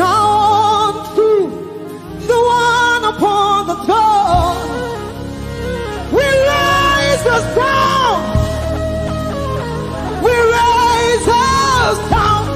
now on through the one upon the throne. We raise the sound. We raise the sound.